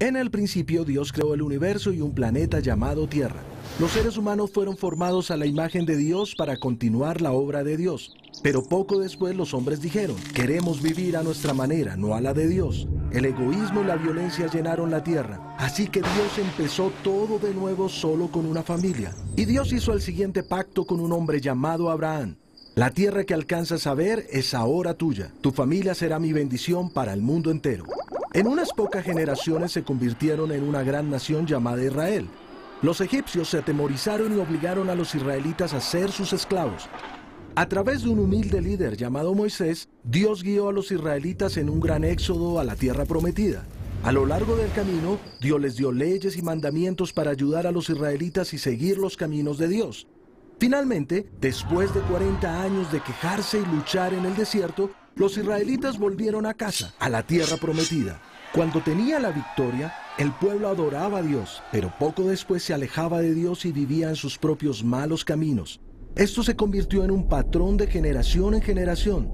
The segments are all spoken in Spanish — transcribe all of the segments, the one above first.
En el principio Dios creó el universo y un planeta llamado Tierra. Los seres humanos fueron formados a la imagen de Dios para continuar la obra de Dios. Pero poco después los hombres dijeron, queremos vivir a nuestra manera, no a la de Dios. El egoísmo y la violencia llenaron la tierra, así que Dios empezó todo de nuevo solo con una familia. Y Dios hizo el siguiente pacto con un hombre llamado Abraham. La tierra que alcanzas a ver es ahora tuya. Tu familia será mi bendición para el mundo entero. En unas pocas generaciones se convirtieron en una gran nación llamada Israel. Los egipcios se atemorizaron y obligaron a los israelitas a ser sus esclavos. A través de un humilde líder llamado Moisés, Dios guió a los israelitas en un gran éxodo a la tierra prometida. A lo largo del camino, Dios les dio leyes y mandamientos para ayudar a los israelitas y seguir los caminos de Dios. Finalmente, después de 40 años de quejarse y luchar en el desierto, los israelitas volvieron a casa, a la tierra prometida. Cuando tenía la victoria, el pueblo adoraba a Dios, pero poco después se alejaba de Dios y vivía en sus propios malos caminos. Esto se convirtió en un patrón de generación en generación.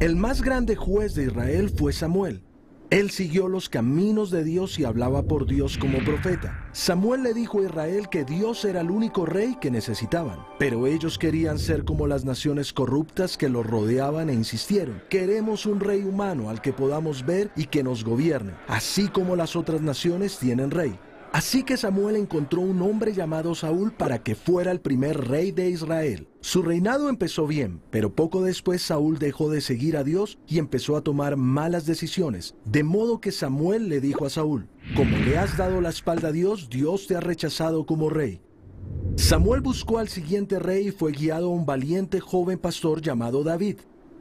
El más grande juez de Israel fue Samuel. Él siguió los caminos de Dios y hablaba por Dios como profeta. Samuel le dijo a Israel que Dios era el único rey que necesitaban, pero ellos querían ser como las naciones corruptas que los rodeaban e insistieron, queremos un rey humano al que podamos ver y que nos gobierne, así como las otras naciones tienen rey. Así que Samuel encontró un hombre llamado Saúl para que fuera el primer rey de Israel. Su reinado empezó bien, pero poco después Saúl dejó de seguir a Dios y empezó a tomar malas decisiones. De modo que Samuel le dijo a Saúl, como le has dado la espalda a Dios, Dios te ha rechazado como rey. Samuel buscó al siguiente rey y fue guiado a un valiente joven pastor llamado David.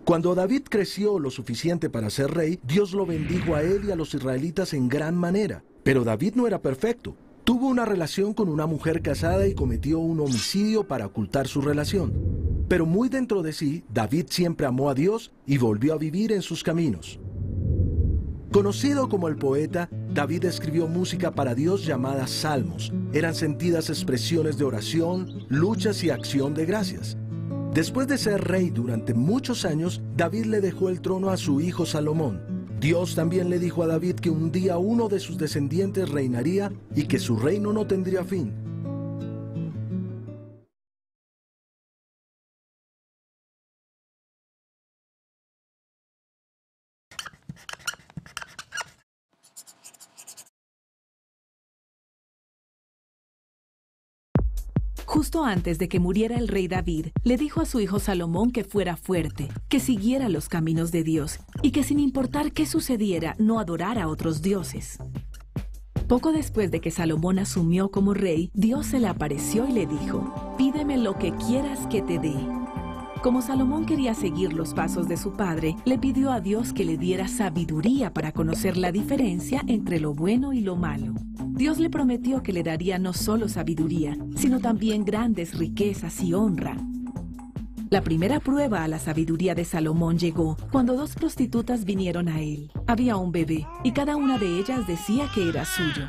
Cuando David creció lo suficiente para ser rey, Dios lo bendijo a él y a los israelitas en gran manera. Pero David no era perfecto. Tuvo una relación con una mujer casada y cometió un homicidio para ocultar su relación. Pero muy dentro de sí, David siempre amó a Dios y volvió a vivir en sus caminos. Conocido como el poeta, David escribió música para Dios llamada salmos. Eran sentidas expresiones de oración, luchas y acción de gracias. Después de ser rey durante muchos años, David le dejó el trono a su hijo Salomón. Dios también le dijo a David que un día uno de sus descendientes reinaría y que su reino no tendría fin. Justo antes de que muriera el rey David, le dijo a su hijo Salomón que fuera fuerte, que siguiera los caminos de Dios y que sin importar qué sucediera no adorara a otros dioses. Poco después de que Salomón asumió como rey, Dios se le apareció y le dijo, pídeme lo que quieras que te dé. Como Salomón quería seguir los pasos de su padre, le pidió a Dios que le diera sabiduría para conocer la diferencia entre lo bueno y lo malo. Dios le prometió que le daría no solo sabiduría, sino también grandes riquezas y honra. La primera prueba a la sabiduría de Salomón llegó cuando dos prostitutas vinieron a él. Había un bebé y cada una de ellas decía que era suyo.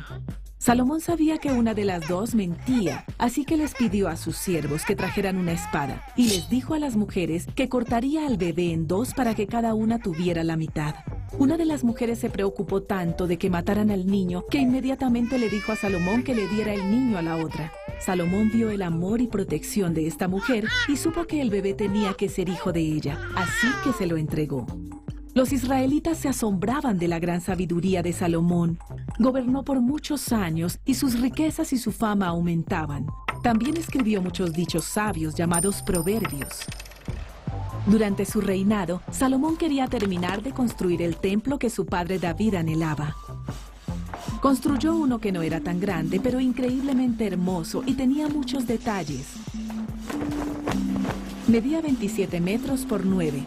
Salomón sabía que una de las dos mentía, así que les pidió a sus siervos que trajeran una espada y les dijo a las mujeres que cortaría al bebé en dos para que cada una tuviera la mitad. Una de las mujeres se preocupó tanto de que mataran al niño que inmediatamente le dijo a Salomón que le diera el niño a la otra. Salomón vio el amor y protección de esta mujer y supo que el bebé tenía que ser hijo de ella, así que se lo entregó. Los israelitas se asombraban de la gran sabiduría de Salomón. Gobernó por muchos años y sus riquezas y su fama aumentaban. También escribió muchos dichos sabios llamados proverbios. Durante su reinado, Salomón quería terminar de construir el templo que su padre David anhelaba. Construyó uno que no era tan grande, pero increíblemente hermoso y tenía muchos detalles. Medía 27 metros por 9.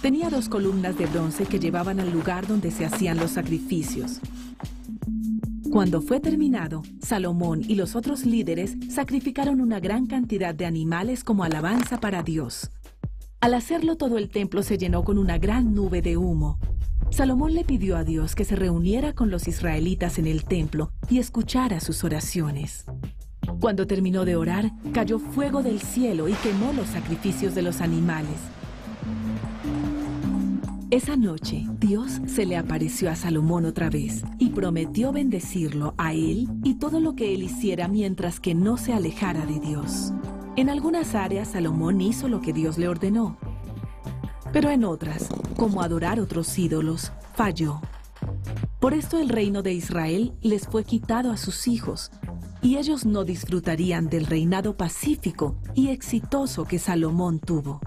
Tenía dos columnas de bronce que llevaban al lugar donde se hacían los sacrificios. Cuando fue terminado, Salomón y los otros líderes sacrificaron una gran cantidad de animales como alabanza para Dios. Al hacerlo todo el templo se llenó con una gran nube de humo. Salomón le pidió a Dios que se reuniera con los israelitas en el templo y escuchara sus oraciones. Cuando terminó de orar, cayó fuego del cielo y quemó los sacrificios de los animales. Esa noche, Dios se le apareció a Salomón otra vez y prometió bendecirlo a él y todo lo que él hiciera mientras que no se alejara de Dios. En algunas áreas Salomón hizo lo que Dios le ordenó, pero en otras, como adorar otros ídolos, falló. Por esto el reino de Israel les fue quitado a sus hijos, y ellos no disfrutarían del reinado pacífico y exitoso que Salomón tuvo.